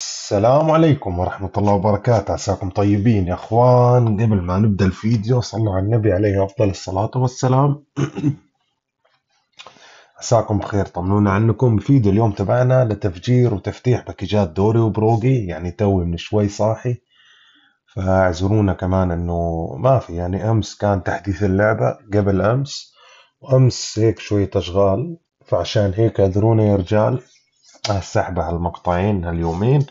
السلام عليكم ورحمة الله وبركاته. عساكم طيبين يا أخوان. قبل ما نبدأ الفيديو صلوا على النبي عليه أفضل الصلاة والسلام. عساكم بخير. طمنونا عنكم. الفيديو اليوم تبعنا لتفجير وتفتيح باكجات دوري وبروقي يعني توي من شوي صاحي. فاعذرونا كمان إنه ما في يعني أمس كان تحديث اللعبة قبل أمس وأمس هيك شوية أشغال فعشان هيك أعذرونا يا رجال. السحبة هالمقطعين هاليومين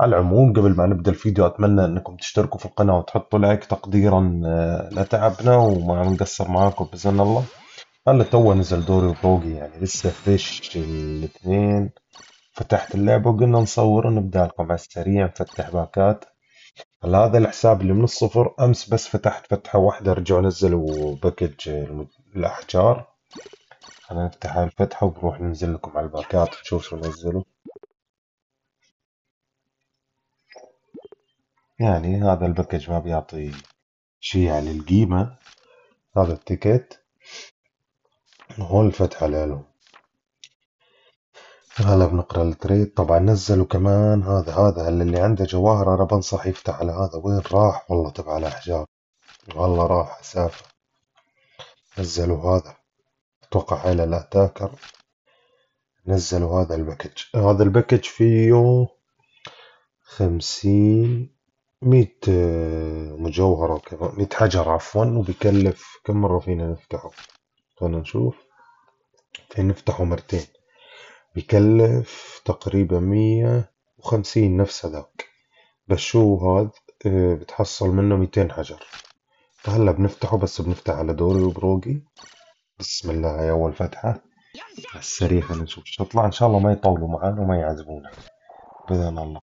على العموم قبل ما نبدأ الفيديو أتمنى أنكم تشتركوا في القناة وتحطوا like تقديرا آه، لتعبنا وما نقصر معاكم بإذن الله. هلا تو نزل دوري وبروقي يعني لسه fresh الاثنين. فتحت اللعبة وقلنا نصور ونبدأ لكم على السريع نفتح باكات. هلا هذا الحساب اللي من الصفر؟ أمس بس فتحت فتحة واحدة رجعوا نزلوا package الأحجار. خلينا نفتح هاي الفتحة وبروح ننزل لكم على الباكات نشوف شو نزلوا يعني هذا ال package ما بيعطي شي على القيمة هذا ال ticket. وهون الفتحة له هلا بنقرأ ال trade. طبعا نزلوا كمان هذا هذا هلا اللي عنده جواهر أنا بنصح يفتح على هذا. وين راح؟ والله تبع الأحجار. والله راح سافر نزلوا هذا. أتوقع على ال attacker نزلوا هذا ال package. هذا ال package فيه خمسين مية مجوهرة كمان مية حجر عفوا وبكلف كم مرة فينا نفتحه؟ خلنا نشوف. فينا نفتحه مرتين. بكلف تقريبا مية وخمسين نفس هذاك. بس شو هاد آه، بتحصل منه ميتين حجر. فهلا بنفتحه بس بنفتح على دوري وبروقي. بسم الله هاي أول فتحة. على السريع خلينا نشوف شو تطلع إن شاء الله ما يطولوا معانا وما يعذبونا بإذن الله.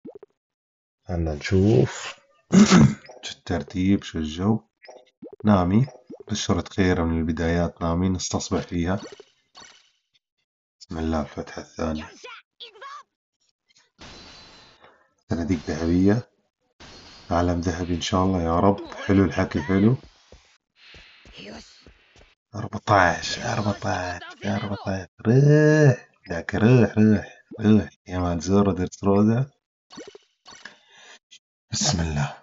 خلنا نشوف. شو الترتيب؟ شو الجو؟ نامي. بشرة خير من البدايات نامي. نستصبح فيها. بسم الله الفتحة الثانية. صناديق ذهبية. عالم ذهبي إن شاء الله يا رب. حلو الحكي حلو. أربعتاش أربعتاش أربعتاش. روح لك روح روح روح يا مان زورو درس رودا بسم الله.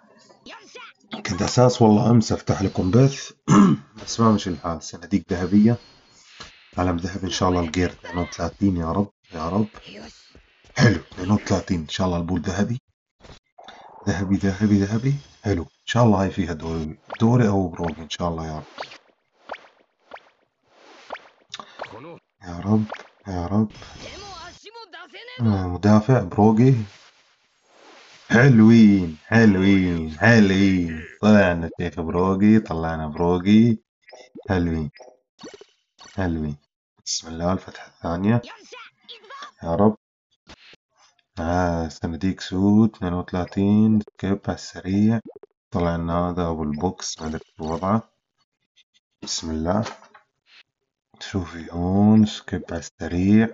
كنت أساس والله أمس أفتح لكم بث. بس ما مشي الحال. صناديق ذهبية. عالم ذهبي إن شاء الله الجير 32 يا رب يا رب. حلو 32 إن شاء الله البول ذهبي. ذهبي ذهبي ذهبي. حلو. إن شاء الله هاي فيها دوري دوري أو بروك إن شاء الله يا رب. يا رب يا رب. مدافع بروقي حلوين حلوين حلوين. طلعنا شيخ بروقي طلعنا بروقي حلوين حلوين. بسم الله الفتحة الثانية. يا رب. آه صناديق سود 32 skip على السريع. طلع لنا هذا أبو ال box ما أدري وضعه. بسم الله. شوفي هون skip على السريع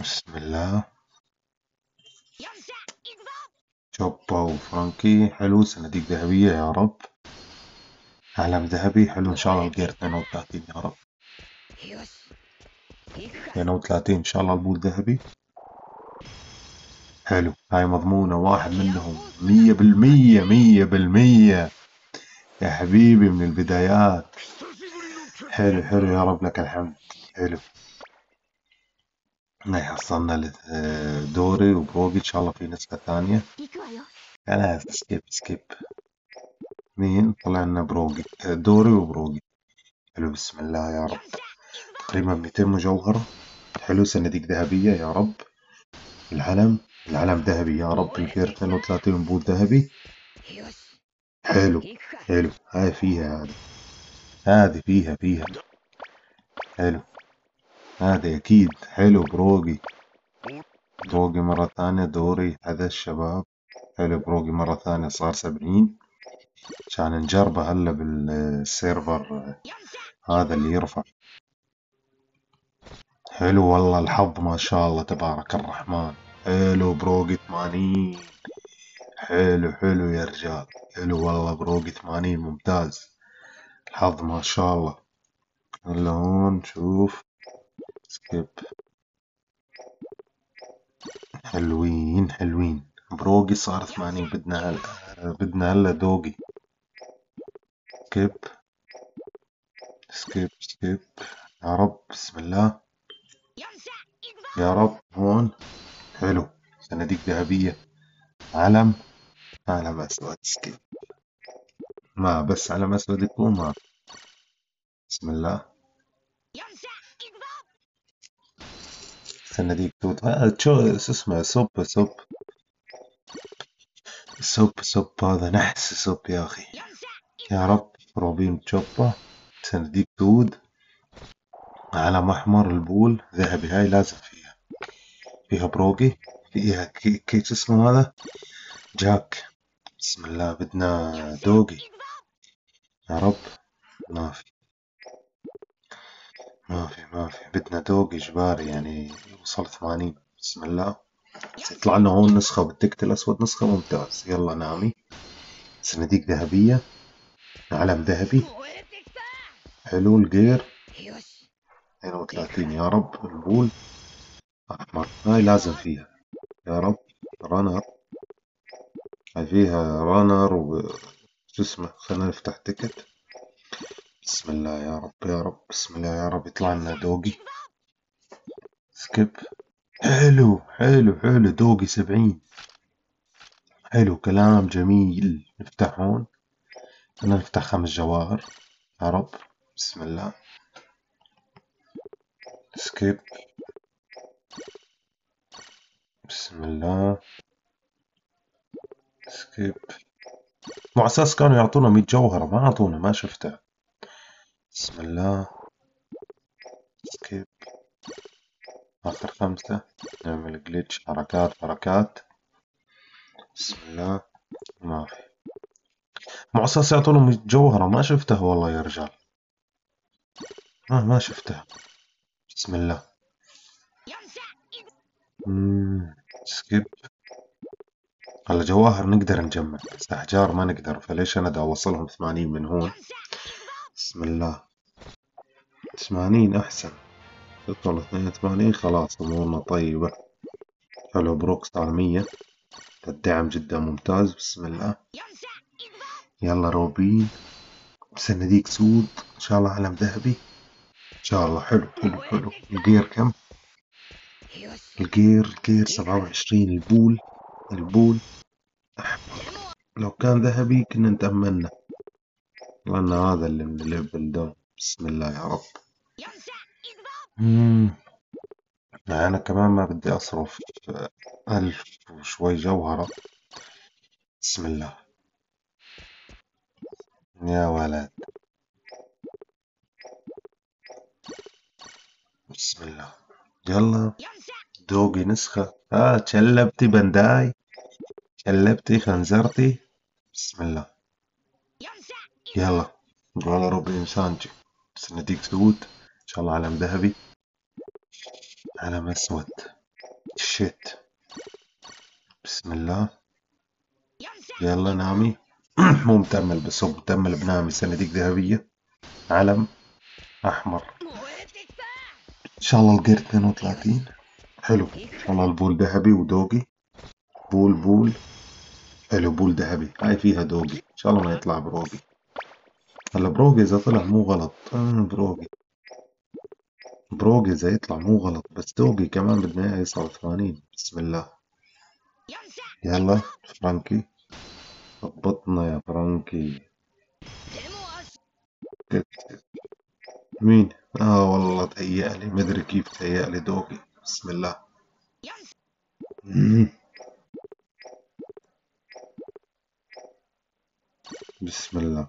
بسم الله شوبا وفرانكي حلو صناديق ذهبية يا رب علم ذهبي حلو إن شاء الله الجير 32 يا رب 32 إن شاء الله البول ذهبي حلو هاي مضمونة واحد منهم مية بالمية مية بالمية يا حبيبي من البدايات. حلو حلو. يا رب لك الحمد. حلو. حصلنا دوري وبروقي إن شاء الله في نسخة ثانية. خلاص سكيب سكيب مين؟ طلع لنا بروقي دوري وبروقي حلو بسم الله يا رب. تقريبا 200 مجوهرة حلو صناديق ذهبية يا رب. العلم العلم ذهبي يا رب. الفير 32 بود ذهبي. حلو حلو. هاي فيها هذه. هذه فيها فيها. حلو. هذه أكيد. حلو بروقي. بروقي مرة ثانية. دوري هذا الشباب. حلو بروقي مرة ثانية. صار سبعين. عشان نجربه هلا بالسيرفر هذا اللي يرفع. حلو والله الحظ ما شاء الله تبارك الرحمن. حلو بروقي ثمانين. حلو حلو يا رجال. حلو والله بروقي ثمانين ممتاز. الحظ ما شاء الله. هلا هون شوف skip. حلوين حلوين. بروقي صار ثمانين بدنا هلا بدنا هلا دوقي. skip. skip skip. يا رب بسم الله. يا رب هون. حلو. صناديق ذهبية. علم. علم أسود skip ما بس علم أسود يكون بسم الله. صناديق توت. آه شو شو اسمه؟ سب سب. سب سب. هذا نحس سب يا أخي. يا رب. روبين تشوبا. صناديق دود علم أحمر البول. ذهبي هاي لازم فيها. فيها بروقي فيها كي, كي اسمه هذا؟ جاك. بسم الله بدنا دوقي. يا رب. ما في ما في ما في بدنا دوق إجباري يعني وصل ثمانين بسم الله. يطلع لنا هون نسخة بالتكت الأسود نسخة ممتاز. يلا نامي صناديق ذهبية. علم ذهبي. حلو الجير. 32 يا رب. البول. أحمر. هاي لازم فيها. يا رب. runner. فيها runner و شو اسمه نفتح ticket بسم الله يا رب يا رب بسم الله يا رب. يطلع لنا دوقي skip. حلو حلو حلو. دوقي سبعين. حلو كلام جميل. نفتح هون. بدنا نفتح خمس جواهر يا رب. بسم الله. skip. بسم الله. skip مع أساس كانوا يعطونا مية جوهرة ما أعطونا ما شفتها بسم الله. skip آخر خمسة. نعمل glitch حركات حركات. بسم الله. ما في. مع أساس يعطونا مية جوهرة ما شفتها والله يا رجال. آه ما شفتها بسم الله. مم. سكيب هلا جواهر نقدر نجمع. بس أحجار ما نقدر فليش أنا دا أوصلهم ثمانين من هون؟ بسم الله. ثمانين أحسن. تدخل اثنين وثمانين؟ خلاص أمورنا طيبة. حلو بروك صار مية. الدعم جدا ممتاز. بسم الله. يلا روبين صناديق سود. إن شاء الله علم ذهبي. إن شاء الله. حلو حلو حلو. الجير كم؟ الجير الجير سبعة وعشرين البول. البول. أحمر لو كان ذهبي كنا نتأملنا. لأن هذا اللي من ال level ده بسم الله يا رب. مم. أنا كمان ما بدي أصرف ألف وشوي جوهرة. بسم الله. يا ولد. بسم الله. يلا. دوقي نسخة. آه تشلبتي بنداي. تشلبتي خنزرتي. بسم الله. يلا والله روبين سانجي صناديق سود إن شاء الله علم ذهبي. علم أسود. shit. بسم الله. يلا نامي. مو متأمل بصب متأمل بنامي. صناديق ذهبية. علم أحمر. إن شاء الله القير 32 حلو. إن شاء الله ال ball ذهبي ودوري. ball ball. حلو ball ذهبي. هاي فيها دوري. إن شاء الله ما يطلع بروقي. هلا بروقي إذا طلع مو غلط. آه بروقي. بروقي إذا يطلع مو غلط. بس دوري كمان بدنا إياه يصعد 80 بسم الله. يلا فرانكي. ضبطنا يا فرانكي. مين؟ آه والله تهيألي. مدري كيف تهيألي دوري. بسم الله. بسم الله.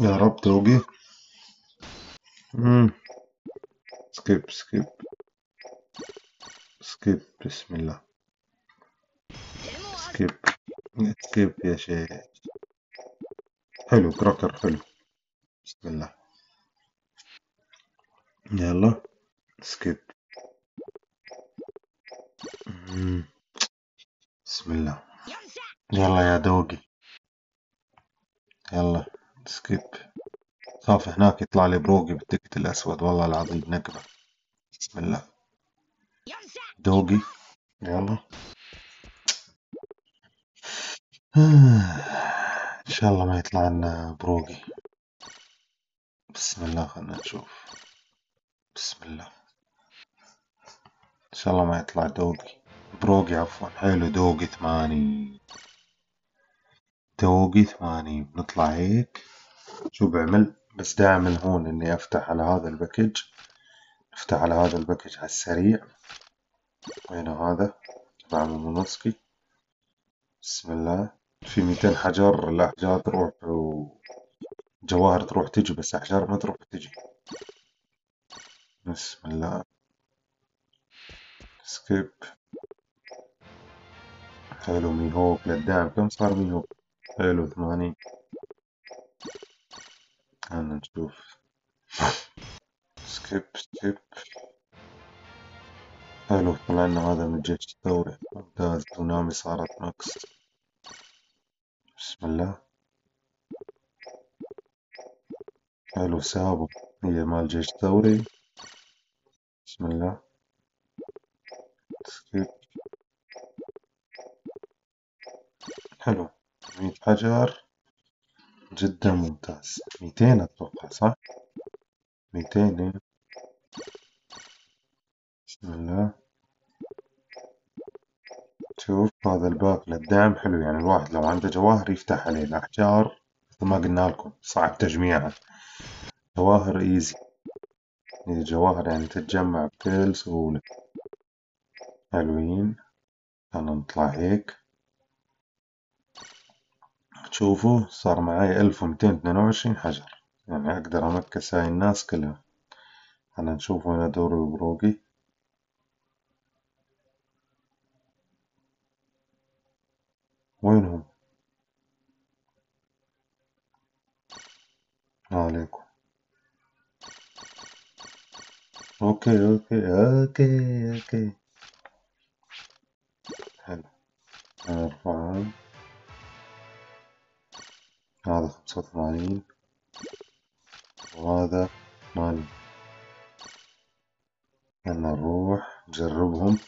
يا رب دوري مم. skip skip. skip بسم الله. skip. skip يا شيخ. حلو كراكر حلو. بسم الله. يلا. skip. بسم الله. يلا يا دوقي. يلا سكيب. خاف هناك يطلع لي بروقي بالتكت الأسود. والله العظيم نكبة بسم الله. دوقي. يلا. إن شاء الله ما يطلع لنا بروقي. بسم الله خلنا نشوف. بسم الله. إن شاء الله ما يطلع دوري. بروقي عفوا. حلو دوري ثماني. دوري ثماني. بنطلع هيك. شو بعمل؟ بس دا أعمل هون إني أفتح على هذا ال package. أفتح على هذا ال package على السريع. وين هذا؟ تبع مومونوسكي بسم الله. في ميتين حجر. الأحجار تروح وجواهر تروح تجي بس أحجار ما تروح تجي. بسم الله. skip. حلو ميهوك للدعم كم صار ميهوك حلو ثمانين خلنا نشوف. skip skip. حلو طلع لنا هذا من الجيش الثوري ممتاز. تونامي صارت max بسم الله. حلو سابو هي مال جيش ثوري بسم الله. حلو. مية حجر. جدا ممتاز. ميتين أتوقع صح؟ ميتين إيه. بسم الله. شوف هذا الباب للدعم حلو يعني الواحد لو عنده جواهر يفتح عليه الأحجار مثل ما قلنا لكم صعب تجميعها جواهر إيزي الجواهر يعني تتجمع بكل سهولة. حلوين. خلنا نطلع هيك. تشوفوا صار معي ألف ومتين اثنين وعشرين حجر. يعني أقدر أمكس هاي الناس كلها. خلنا نشوف وين دوري وبروقي وينهم؟ عليكم. okay okay okay okay حلو ارفعهم هذا خمسة وثمانين. وهذا ثمانين خلنا نروح نجربهم.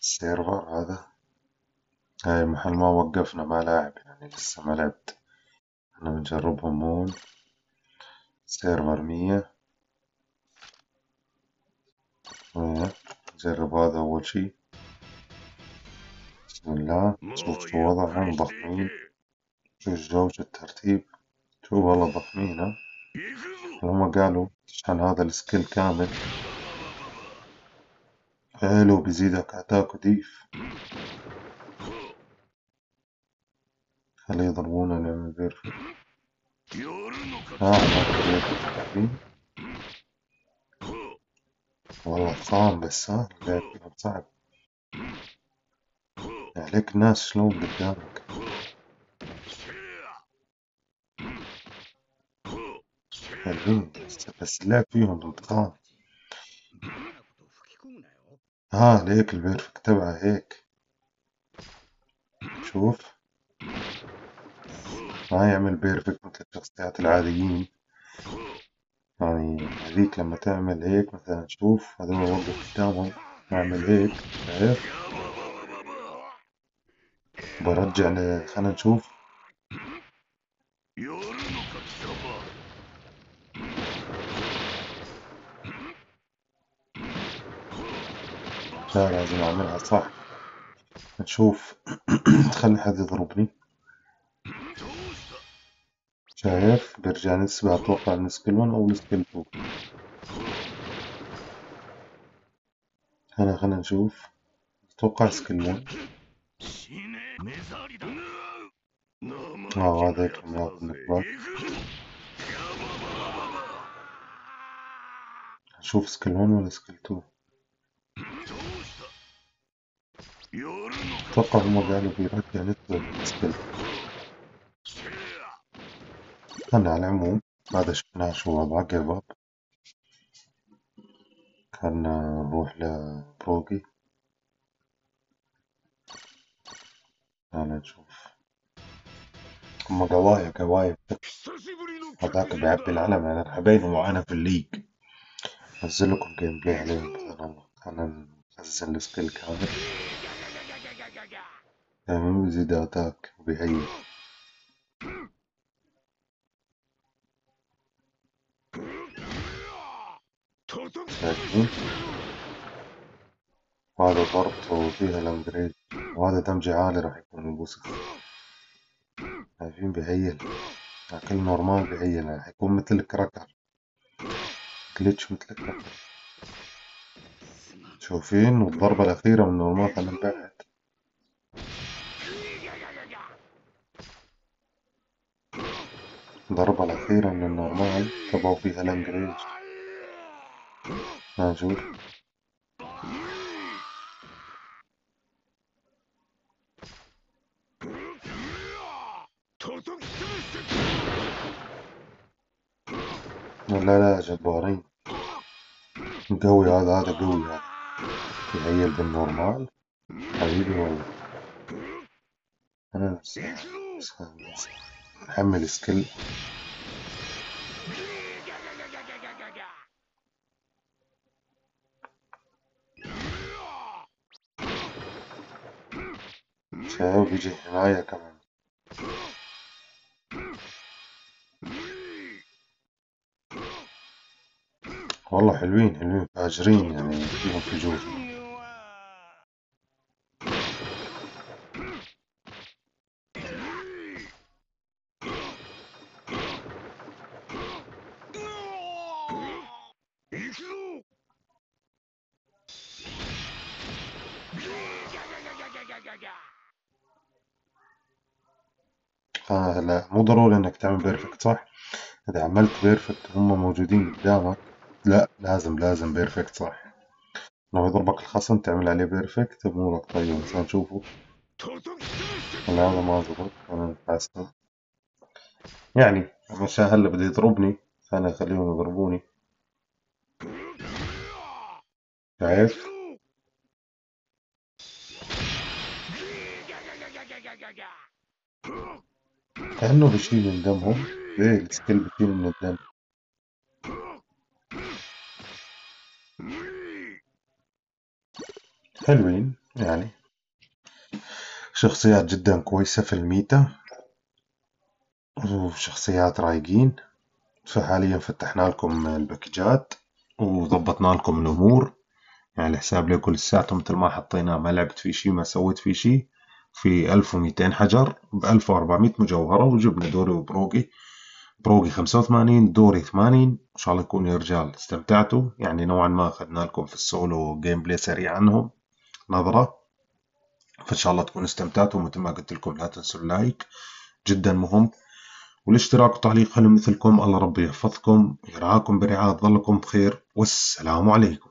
ال server هذا. هاي محل ما وقفنا ما لاعب يعني لسه ما لعبت. إحنا بنجربهم هون. server مية. نجرب هذا أول شي. بسم الله. شوف شو وضعهم ضخمين؟ شو الجو شو الترتيب؟ شو والله ضخمين ها؟ هما قالوا عشان هذا ال skill كامل. حلو بيزيدك أتاك وديف. خليه يضربونا بيرفكت آه والله صعب بس ها اللعب فيهم صعب. عليك ناس شلون قدامك حلوين بس اللعب فيهم انتقام ها ليك ال perfect تبعه هيك. شوف. ما يعمل perfect مثل الشخصيات العاديين. يعني هذيك لما تعمل هيك مثلا شوف هذول وقف قدامهم أعمل هيك شايف برجع خلنا نشوف. لا لازم أعملها صح. نشوف. تخلي حد يضربني. شايف؟ بيرجع نسبة. أتوقع ال skill 1 أو ال skill 2 هلا خلنا نشوف. أتوقع skill 1 آه هذا ياخذ نقاط نشوف skill 1 ولا skill 2 أتوقع هم قالوا بيرجع نسبة ال skill خلنا على العموم هذا شفناه شو وضعه give up خلنا نروح لبروقي خلنا نشوف هما قوايا قوايا هذاك بيعبي العلم أنا حبينهم وأنا في الليج انزل لكم جيم بلاي عليهم خلنا خزن السكيل كامل تمام اتاك وبيهيل شايفين هذا ضربته فيها الانجريد وهذا دمجي عالي راح يكون البوسس شايفين بيهيل لكن نورمال بيهيل راح يكون مثل الكراكر. جليتش مثل الكراكر. شوفين والضربة الأخيرة من نورمال خلنا بعد الضربة الأخيرة من النورمال تبعوا فيها الانجريج نشوف لا لا جبارين قوي هذا هذا قوي هذا ي heal بال normal. حبيبي والله أنا بس نحمل skill. شباب بيجي حماية كمان. والله حلوين حلوين فاجرين يعني فيهم فجور. آه لا مو ضروري إنك تعمل بيرفكت صح؟ إذا عملت perfect هم موجودين قدامك. لا لازم لازم perfect صح. لو يضربك الخصم تعمل عليه بيرفكت امورك طيبة بس نشوفه لا هذا ما ضبط أنا حاسه يعني مشان هلا بده يضربني فأنا اخليهم يضربوني. شايف؟ كأنه بشيل من دمهم. ليه ال skill بشيل من الدم. حلوين يعني. شخصيات جدا كويسة في ال meta. وشخصيات رايقين. فحاليا فتحنا لكم الباكجات. وضبطنا لكم الأمور. يعني الحساب لكم لساته مثل ما حطيناه ما لعبت فيه شي ما سويت فيه شي. في 1200 حجر ب 1400 مجوهرة. وجبنا دوري وبروقي. بروقي 85 دوري 80 إن شاء الله يكون يا رجال استمتعتوا. يعني نوعا ما أخذنا لكم في ال solo gameplay سريع عنهم نظرة. فإن شاء الله تكونوا استمتعتوا مثل ما قلت لكم لا تنسوا ال like جدا مهم. والاشتراك وتعليق حلو مثلكم الله ربي يحفظكم يرعاكم برعاية ظلكم بخير والسلام عليكم.